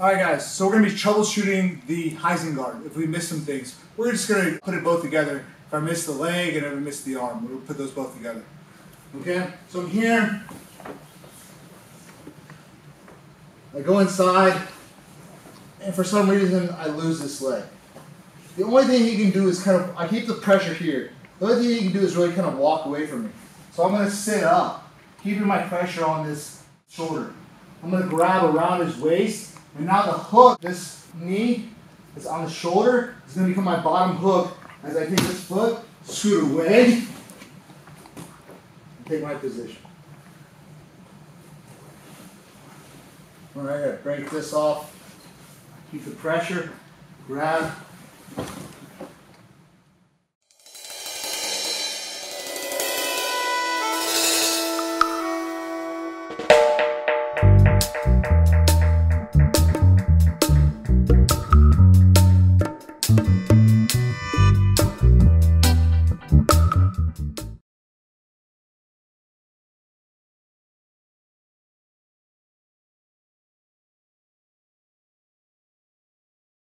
All right, guys, so we're gonna be troubleshooting the Heisenguard if we miss some things. We're just gonna put it both together. If I miss the leg and if I miss the arm, we'll put those both together. Okay, so I'm here. I go inside, and for some reason, I lose this leg. The only thing he can do is kind of, I keep the pressure here. The only thing he can do is really kind of walk away from me. So I'm gonna sit up, keeping my pressure on this shoulder. I'm gonna grab around his waist, and now the hook, this knee, is on the shoulder, is gonna become my bottom hook as I take this foot, scoot away, take my position. Alright, I break this off, keep the pressure, grab,